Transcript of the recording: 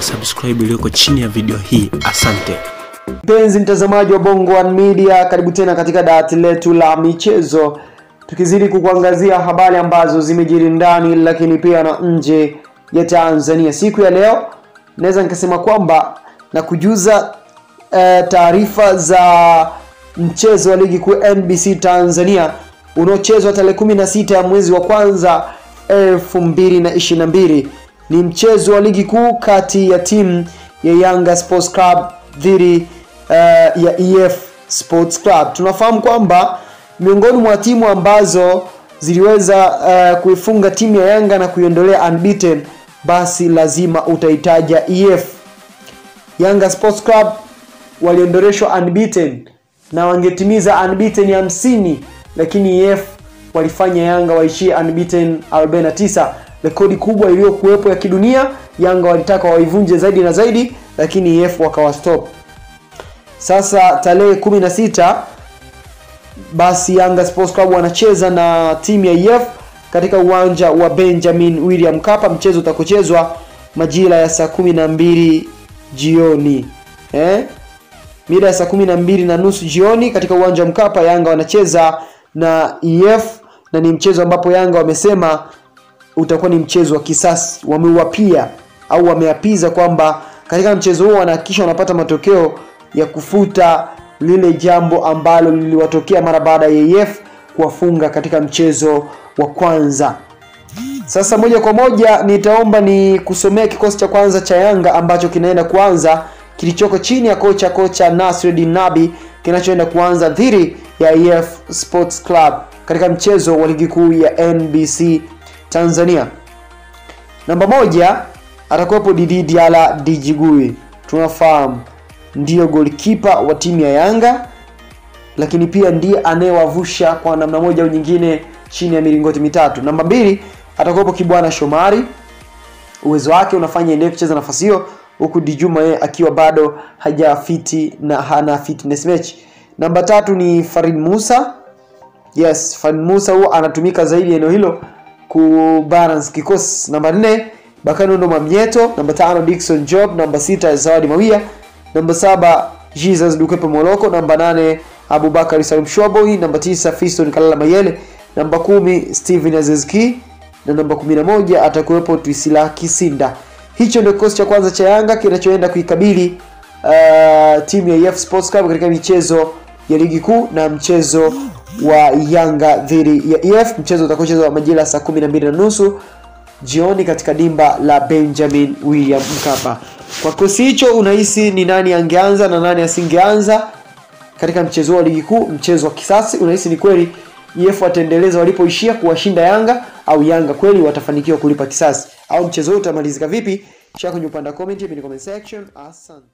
subscribe iliyoko chini ya video hii. Asante. Mpenzi mtazamaji wa Bongo One Media, karibu tena katika dawati letu la michezo, tukizidi kukuangazia habari ambazo zimejiri ndani lakini pia na nje ya Tanzania. Siku ya leo naweza nikasema kwamba na kujuza eh, taarifa za mchezo wa ligi kuu NBC Tanzania unaochezwa tarehe 16 ya mwezi wa kwanza 2022 ni mchezo wa ligi kuu kati ya timu ya Yanga Sports Club dhidi uh, ya EF Sports Club. Tunafahamu kwamba miongoni mwa timu ambazo ziliweza uh, kuifunga timu ya Yanga na kuiondolea unbeaten, basi lazima utaitaja EF. Yanga Sports Club waliondoleshwa unbeaten na wangetimiza unbeaten 50 lakini EF walifanya Yanga waishie unbeaten 49 rekodi kubwa iliyokuwepo ya kidunia. Yanga walitaka waivunje zaidi na zaidi, lakini EF wakawastop. Sasa tarehe 16 basi Yanga Sports Club wanacheza na timu ya EF katika uwanja wa Benjamin William Mkapa. Mchezo utakochezwa majira ya saa 12 jioni eh? mida ya saa 12 na nusu jioni katika uwanja wa Mkapa. Yanga wanacheza na EF na ni mchezo ambapo Yanga wamesema utakuwa ni mchezo wa kisasi. Wameuapia au wameapiza kwamba katika mchezo huo wanahakikisha wanapata matokeo ya kufuta lile jambo ambalo liliwatokea mara baada ya EF kuwafunga katika mchezo wa kwanza. Sasa moja kwa moja nitaomba ni kusomea kikosi cha kwanza cha Yanga ambacho kinaenda kuanza kilichoko chini ya kocha kocha Nasreddin Nabi kinachoenda kuanza dhiri ya EF Sports Club katika mchezo wa ligi kuu ya NBC Tanzania. Namba moja atakuwepo Didi Diala Dijigui, tunafahamu ndiyo goalkeeper wa timu ya Yanga, lakini pia ndiye anayewavusha kwa namna moja au nyingine chini ya milingoti mitatu. Namba mbili atakuwepo Kibwana Shomari, uwezo wake unafanya endelee kucheza nafasi hiyo, huku Dijuma yeye akiwa bado hajafiti na hana fitness match. Namba tatu ni Farid Musa. Yes, Farid Musa huwa anatumika zaidi eneo hilo kubalance kikosi. Namba 4 Bakano Ndo Mamnyeto, namba tano Dickson Job, namba sita Zawadi Mawia, namba saba Jesus Dukepe Moloko, namba nane Abubakar Salim Shoboi, namba tisa Fiston Kalala Mayele, namba kumi Steven Azizki. Na namba 11 atakuwepo Twisila Kisinda. Hicho ndio kikosi cha kwanza cha Yanga kinachoenda kuikabili uh, timu ya EF Sports Club katika michezo ya ligi kuu na mchezo wa Yanga dhidi ya EF. Mchezo utakaochezwa majira saa 12 na nusu jioni katika dimba la Benjamin William Mkapa. Kwa kikosi hicho, unahisi ni nani angeanza na nani asingeanza katika mchezo wa ligi kuu, mchezo wa kisasi? Unahisi ni kweli EF wataendeleza walipoishia kuwashinda Yanga au Yanga kweli watafanikiwa kulipa kisasi, au mchezo huu utamalizika vipi? Shaka kwenye upande wa comment, comment section. Asante.